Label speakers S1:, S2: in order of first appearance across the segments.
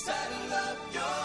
S1: saddle up your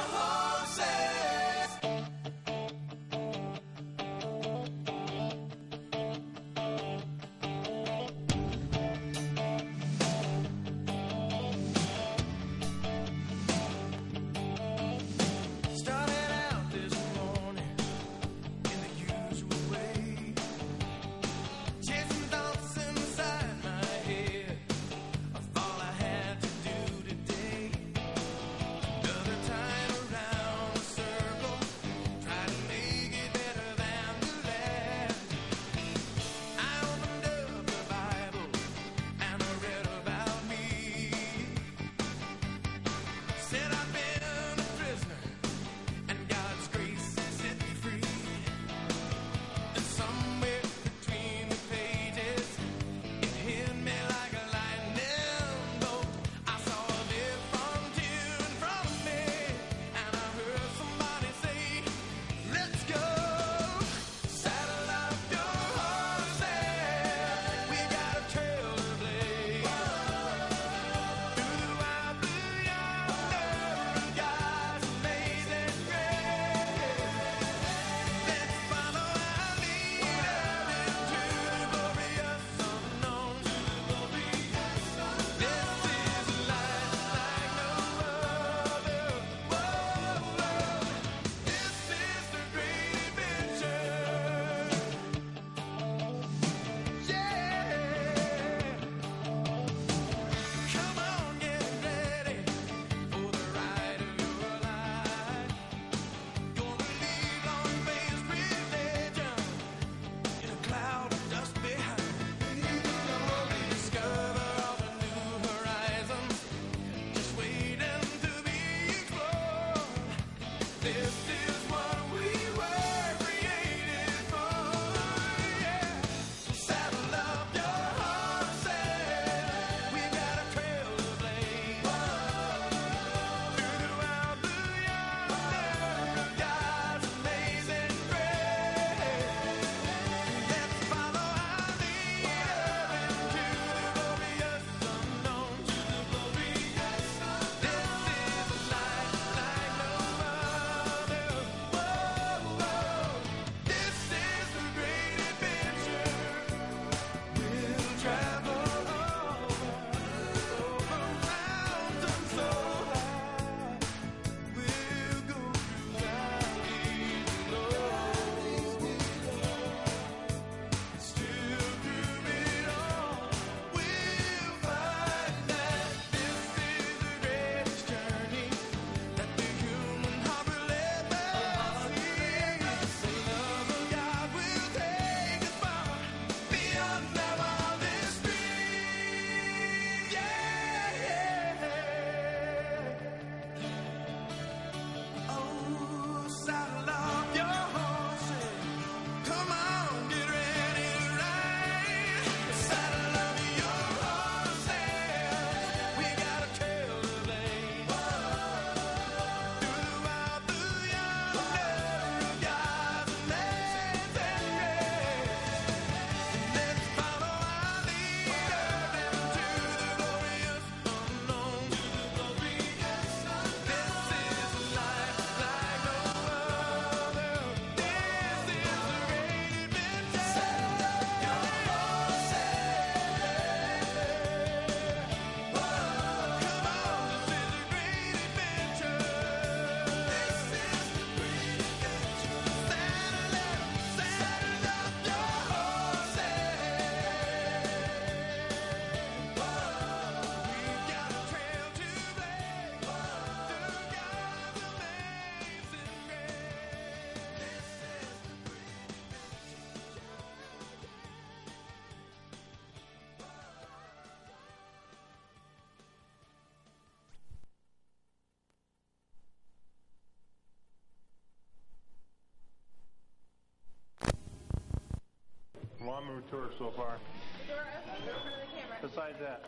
S1: lawnmower tour so far. The door opens in front of the
S2: camera. Besides that.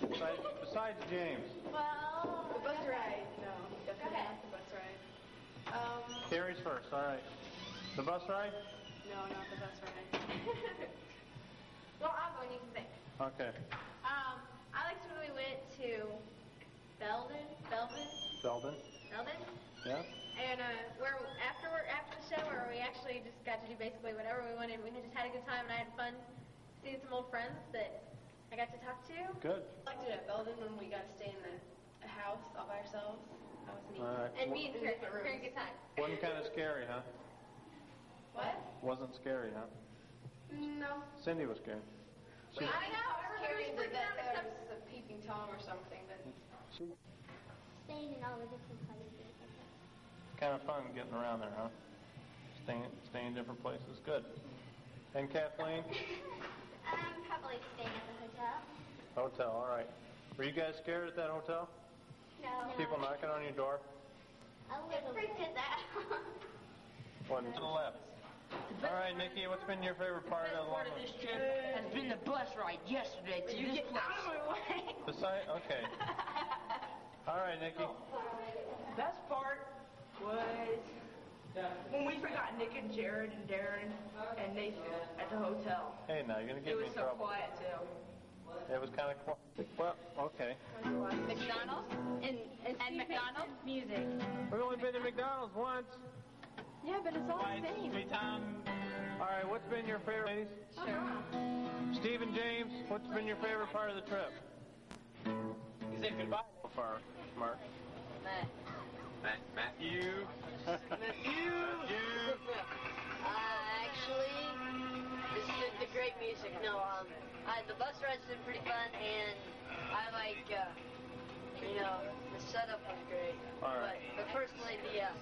S2: Besides, besides James.
S3: Well, the bus ride. No, definitely not the bus ride. Um,
S2: Carrie's first, all right. The bus ride?
S3: No, not the bus ride.
S4: well, I'll go and you can think.
S2: Okay.
S4: Um, I liked when we went to Belden. Belden? Belden. Do basically whatever we wanted. We just had a good time, and I had fun seeing some old friends that I got to talk to.
S2: Good.
S5: I liked it at Belden when we got to stay in the a house all by ourselves. That was neat.
S2: All right.
S4: And me and
S5: In
S4: Kurt
S5: different
S4: had a
S5: rooms.
S4: good time.
S2: Wasn't kind of scary, huh?
S5: What?
S2: Wasn't scary, huh?
S5: No.
S2: Cindy was scared. She,
S4: I know.
S5: Carrying
S4: Everybody's
S5: the,
S4: freaking
S5: that
S4: out
S5: there was a peeping tom or something, but
S2: she
S6: Staying in all the different places.
S2: kind of fun getting around there, huh? Staying, staying in different places. Good. And Kathleen?
S6: I'm probably staying at the hotel.
S2: Hotel, all right. Were you guys scared at that hotel?
S6: No.
S2: People knocking on your door?
S6: A little freaked us out.
S2: One to the left. All right, Nikki, what's been your favorite part of the
S7: part
S2: long
S7: of this trip has been the bus ride yesterday to this place.
S2: The site? Okay. All right, Nikki.
S7: Best part was when we forgot Nick and Jared and Darren and Nathan at the hotel.
S2: Hey, now you're gonna
S7: It
S2: get me
S7: was
S2: in
S7: so
S2: trouble.
S7: quiet too.
S2: It was kind of quiet. Well, okay.
S4: McDonald's and and, McDonald's music.
S2: We've only been to McDonald's once.
S4: Yeah, but it's all the same.
S2: All right, what's been your favorite, ladies? Stephen James, what's been your favorite part of the trip?
S8: You said goodbye.
S2: So far, Mark.
S8: Matt, Matthew.
S9: Uh, actually, this is the great music. No, um, I, the bus ride's been pretty fun, and I like, uh, you know, the setup was great.
S2: All right.
S9: But, but personally, the uh,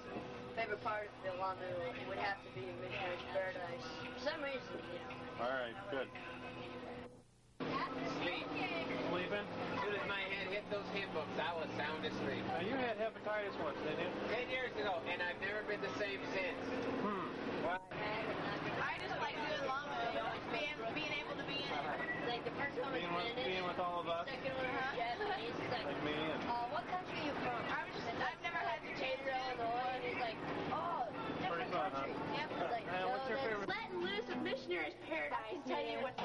S9: favorite part of the Lamu would have to be Missionary's Paradise. For some reason, you know.
S2: All right, good.
S8: Sleep.
S2: Sleeping?
S8: As soon as my hand hit those hip books, I was sound asleep.
S2: Now, you had hepatitis once, didn't you?
S8: Ten years ago, and I've never been the same since.
S2: Hmm. Well,
S4: I just like doing long being being able to be in it.
S9: Like the first one was
S2: being with,
S9: Brandon,
S2: being with all of us,
S9: second one was Japanese,
S2: like
S9: second.
S2: me and...
S9: Uh, what country are you from?
S4: I was just I've never had to change
S9: Cater, Illinois, and he's like, oh,
S2: Pretty
S9: different
S2: fun, huh?
S9: country. Yep. Like,
S2: Uh, what's your favorite-
S4: letting loose of missionaries paradise. Tell you what.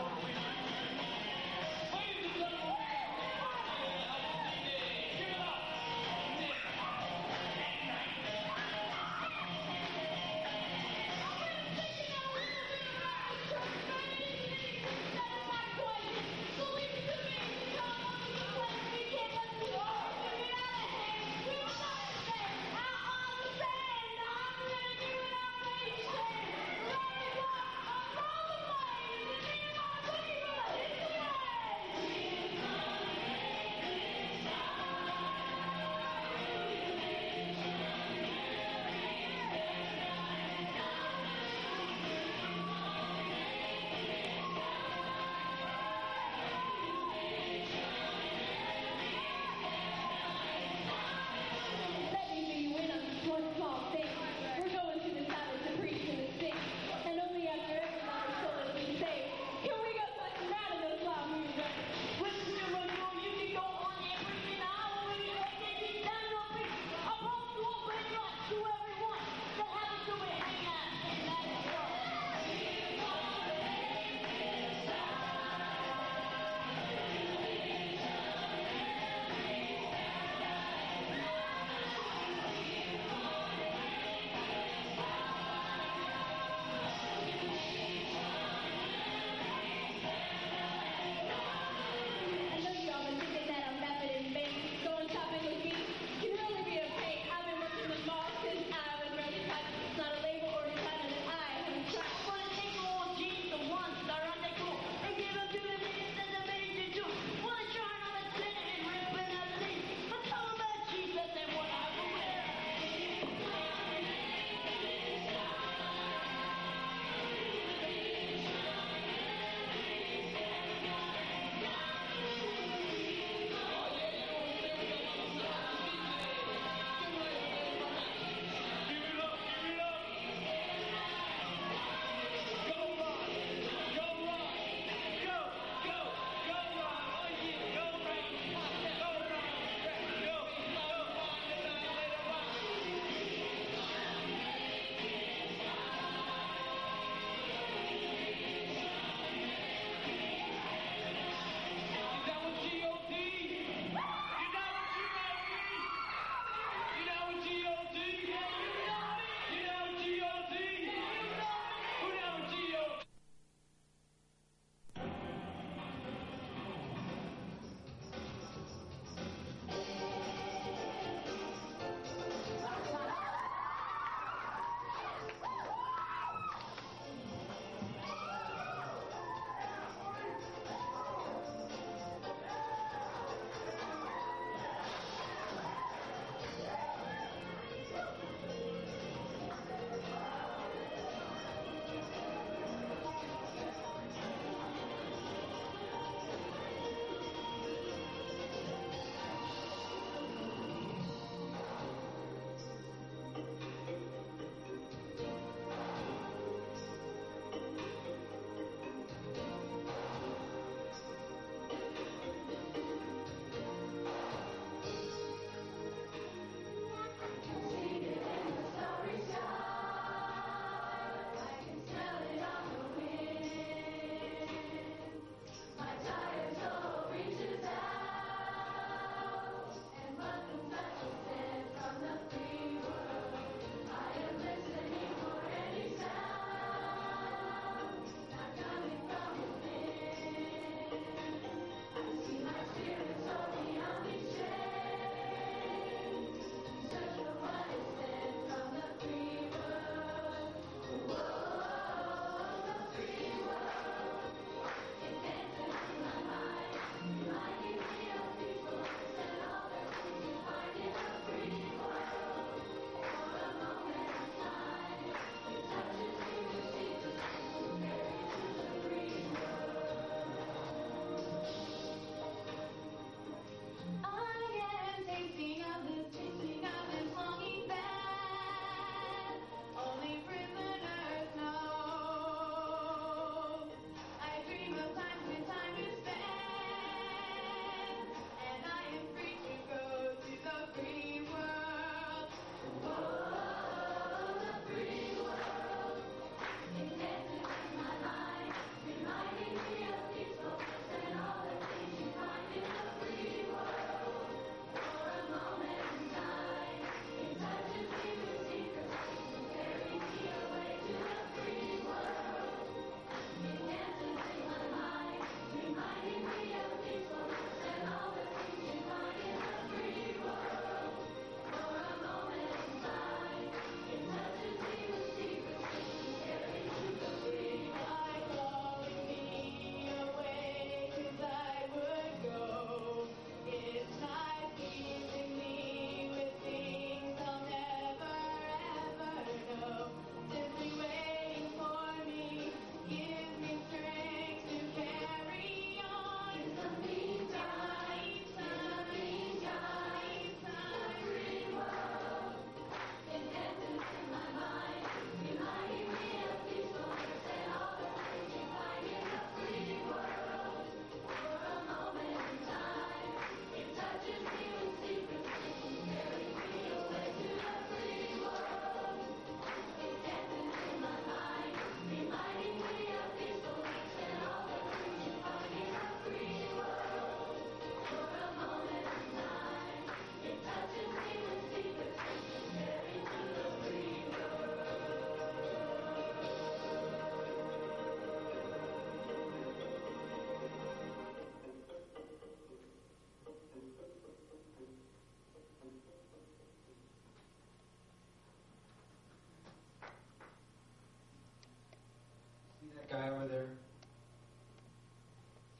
S10: guy over there.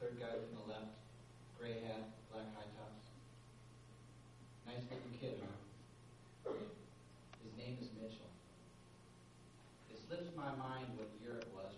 S10: Third guy from the left. Gray hat, black high tops. Nice looking kid, huh? His
S4: name is
S11: Mitchell. It
S4: slips my mind what year it
S11: was.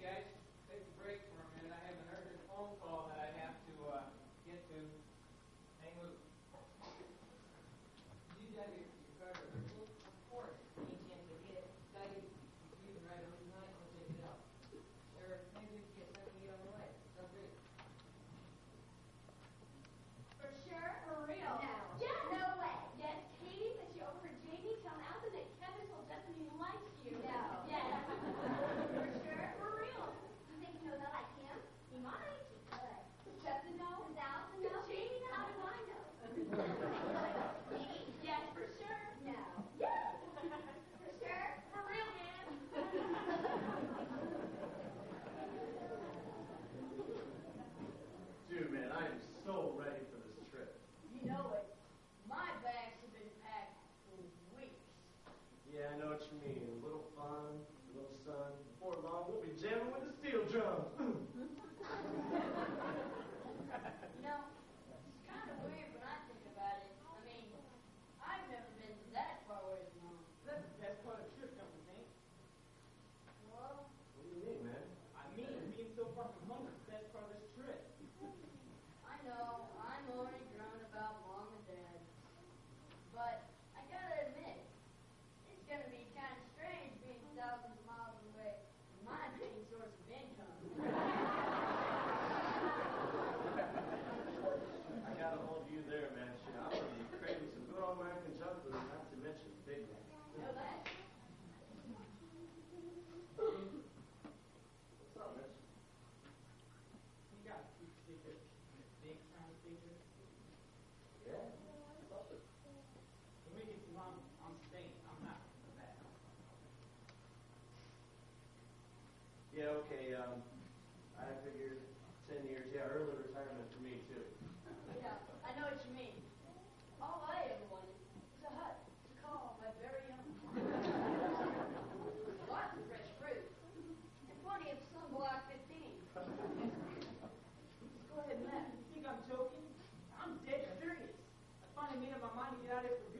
S11: guys.
S4: Yeah,
S11: okay. Um, I figured 10 years. Yeah, early
S4: retirement for me, too. Yeah, I know what
S11: you
S7: mean.
S4: All I ever wanted was a hut to call my very own. Lots of fresh fruit. And
S3: plenty of sunblock 15. Go
S9: ahead and
S3: laugh. You think I'm joking? I'm dead serious. I
S11: finally made up
S10: my mind to
S12: get out
S11: of here for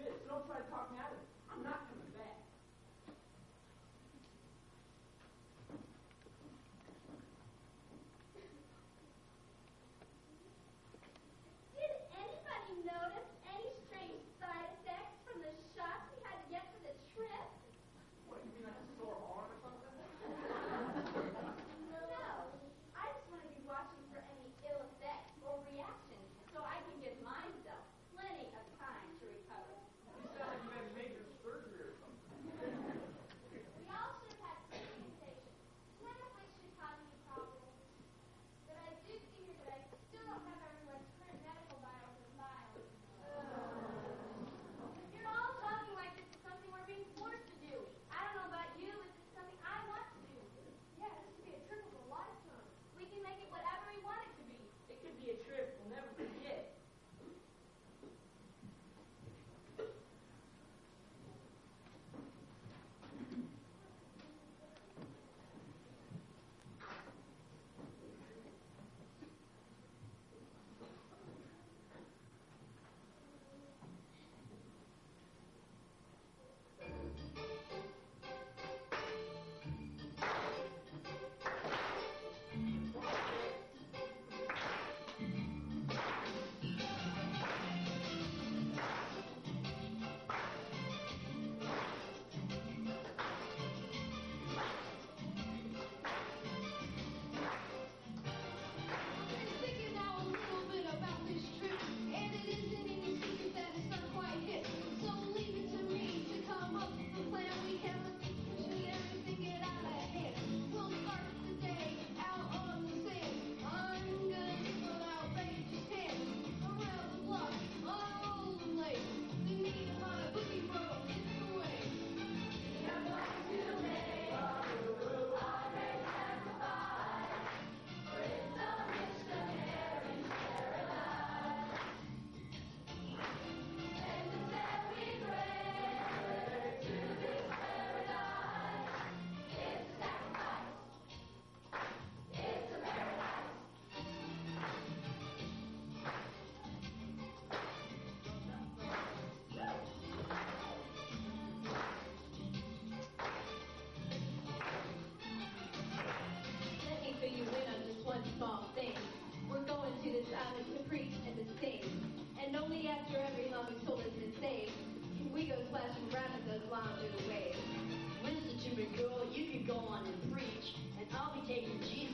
S13: I'll
S10: Jesus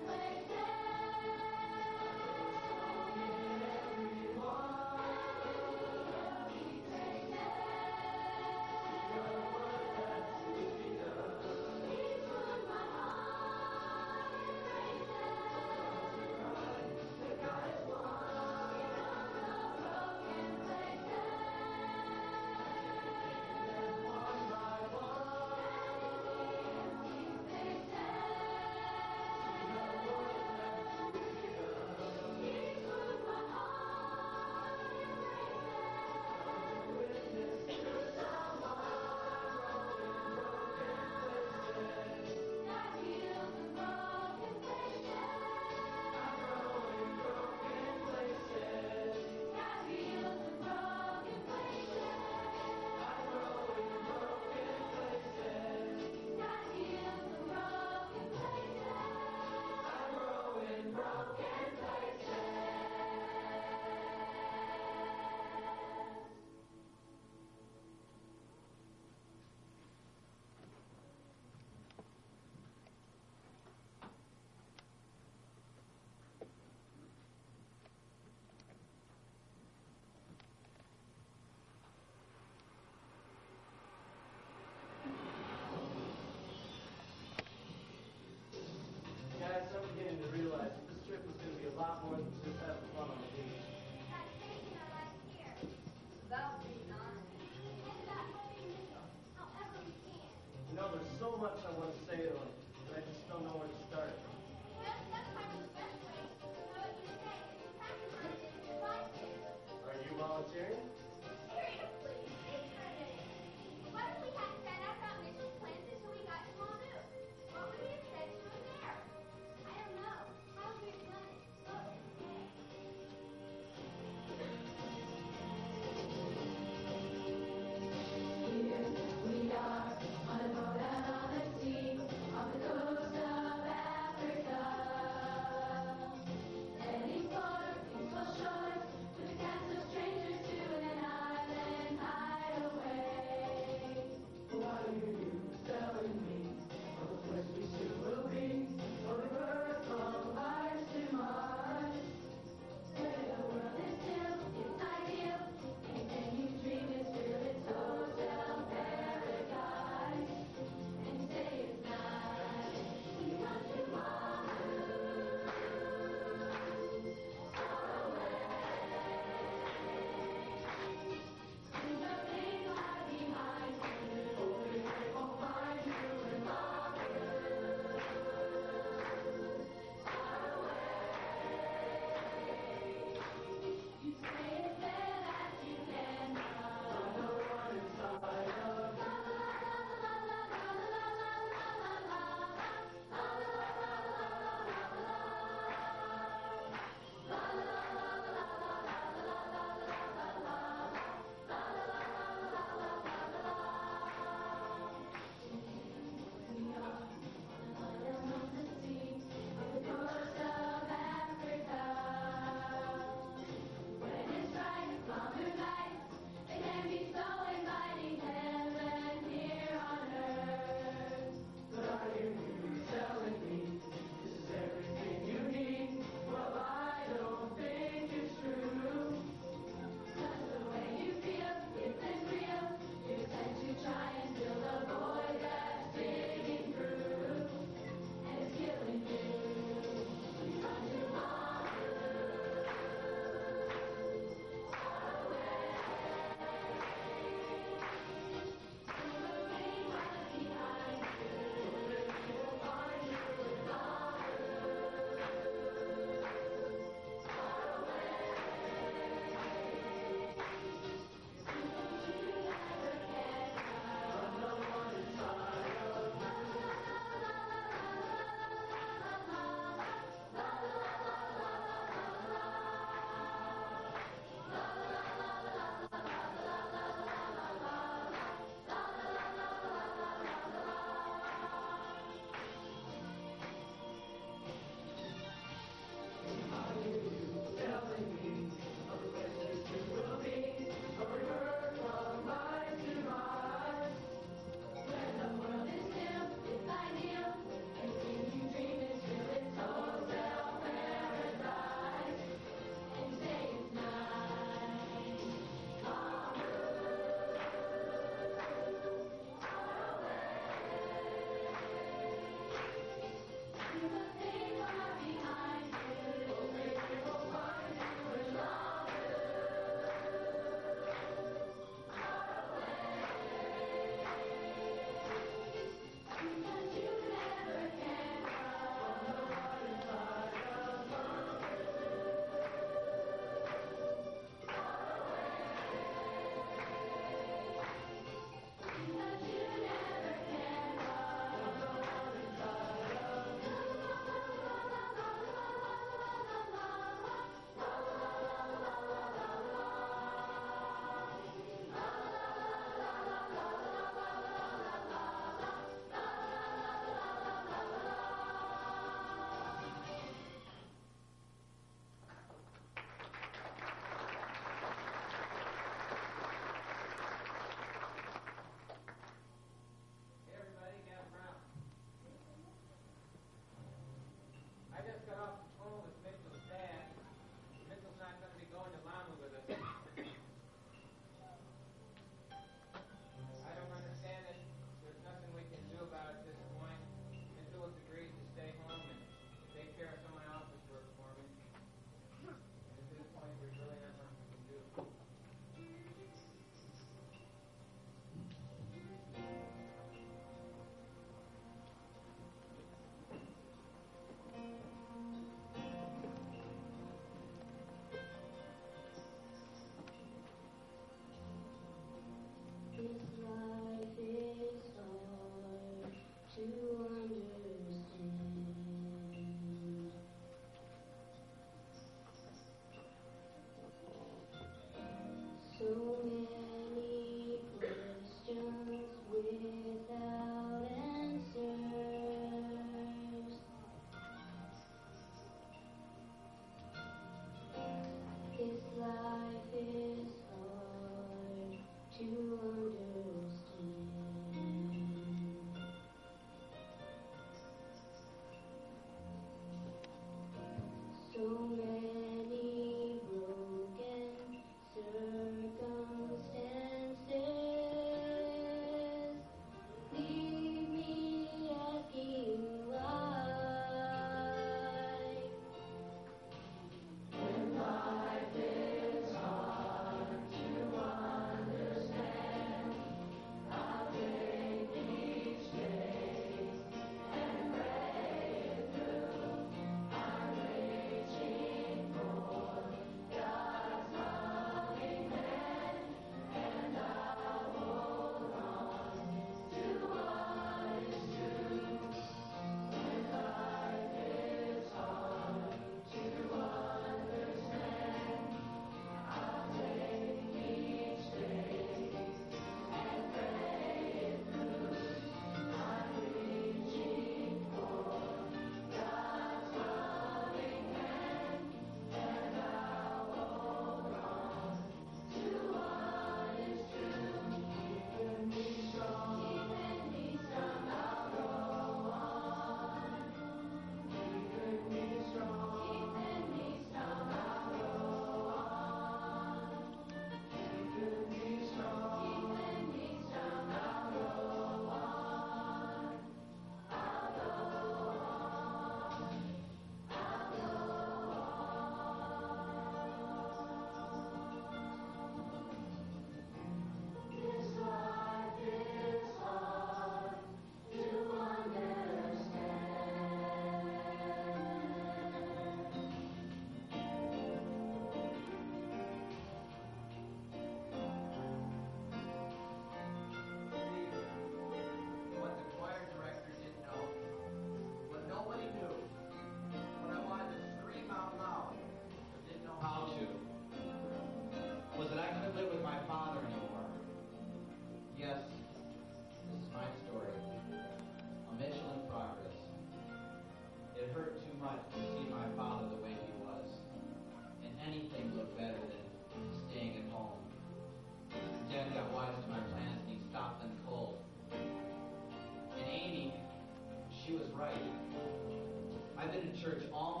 S10: I've been in church all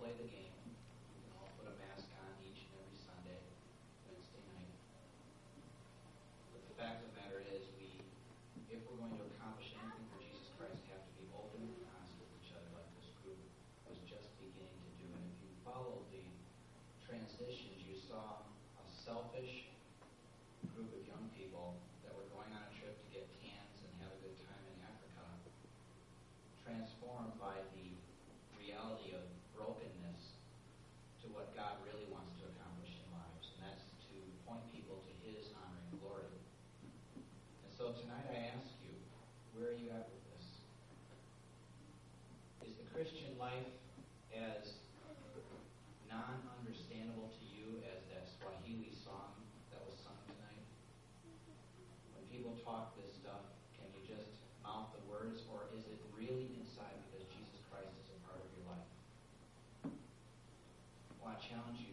S10: play the game. We can all put a mask on each and every Sunday, Wednesday night. But the fact of the matter is, we, if we're going to accomplish anything for Jesus Christ, have to be open and honest with each other like this group was just beginning to do. And if you followed the transitions, you saw a selfish group of young people that were going on a trip to get tans and have a good time in Africa, transformed by the reality of brokenness to what God really wants to accomplish in lives, and that's to point people to His honor and glory. And so tonight I ask you, where are you at with this? Is the Christian life as non-understandable to you as that Swahili song that was sung tonight? When people talk this stuff, can you just mouth the words, or is it really inside because Jesus Christ is a part of your life? Well, I challenge you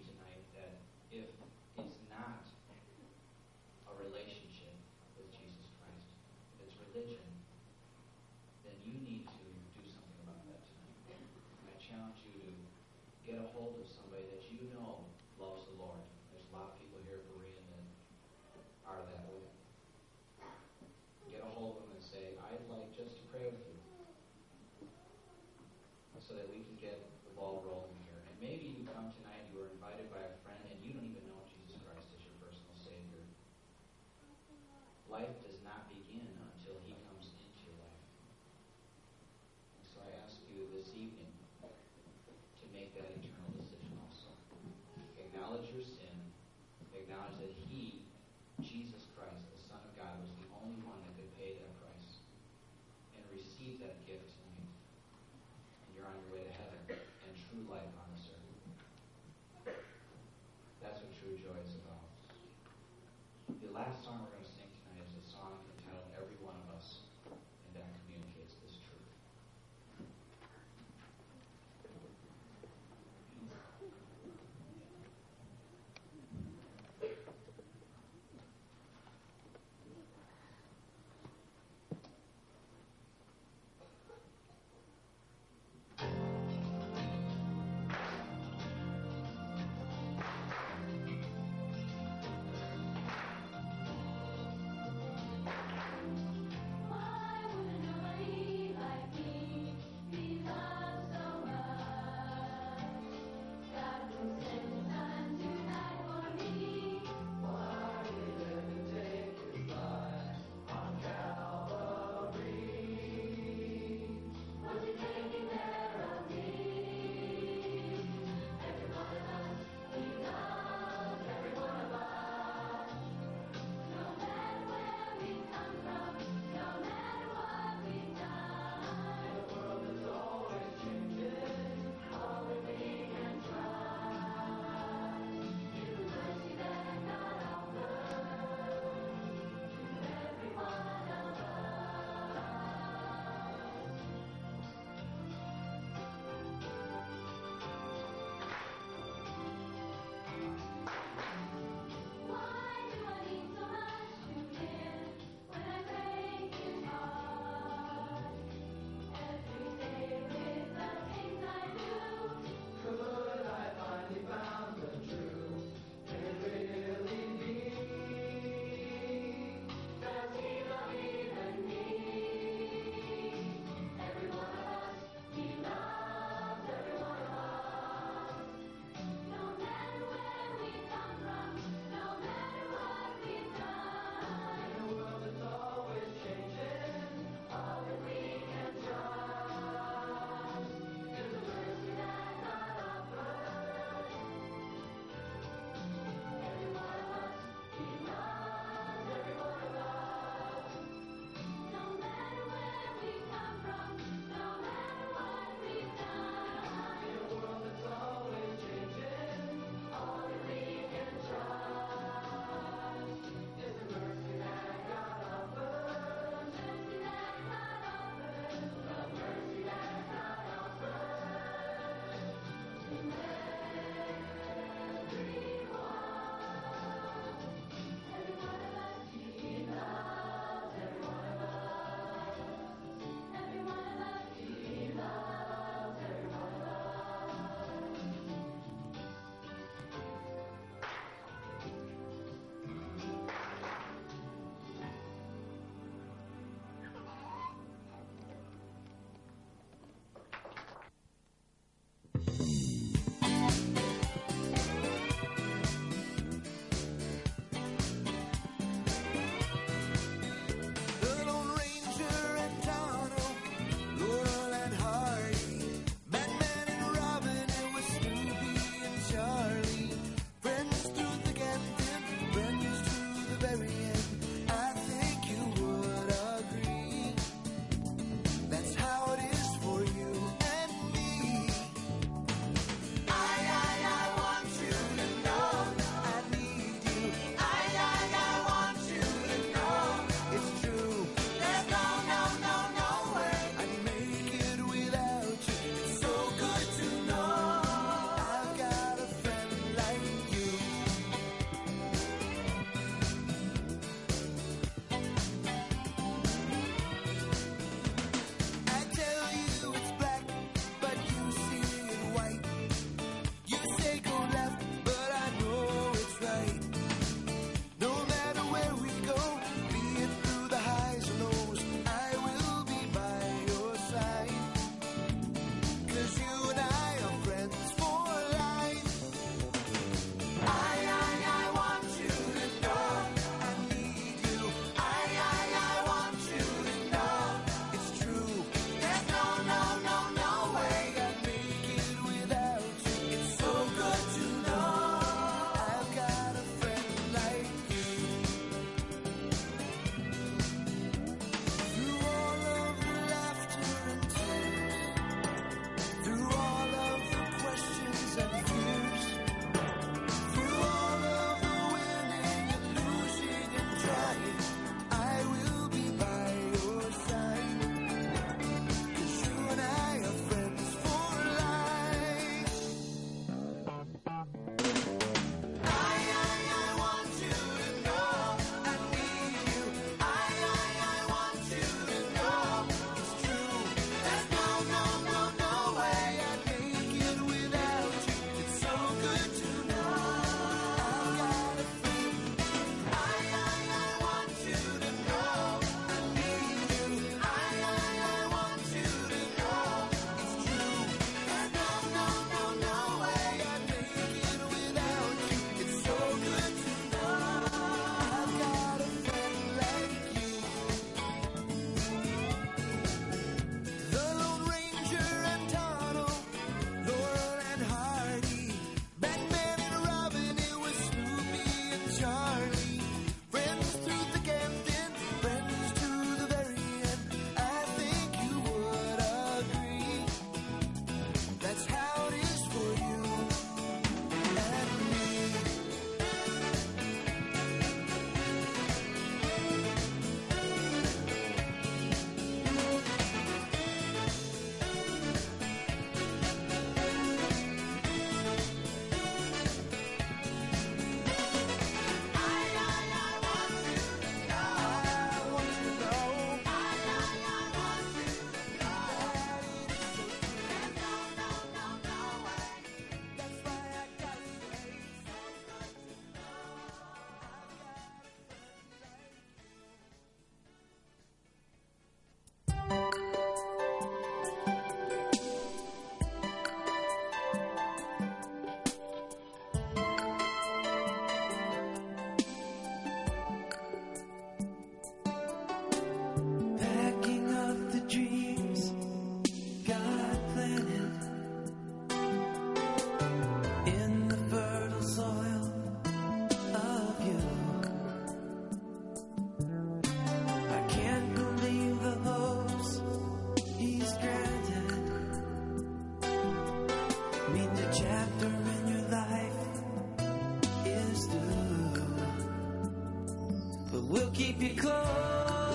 S1: But we'll keep you close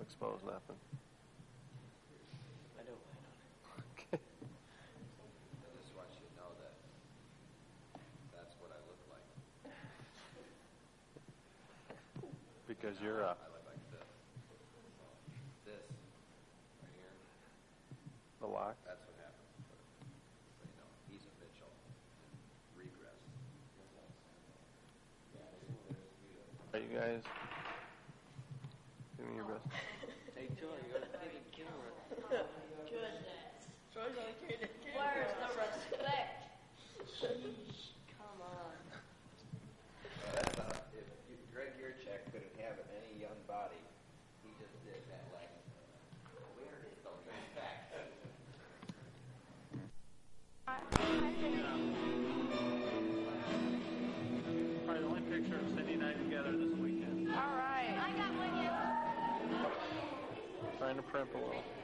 S2: expose nothing.
S14: I don't plan on it.
S15: I just want you to know that that's what I look like.
S2: Because you're uh,
S15: I look like this. This, right here,
S2: the lock.
S15: that's what happens. So, you know, he's a Mitchell, regress.
S2: Are you guys
S14: sure you
S2: Trying to prep a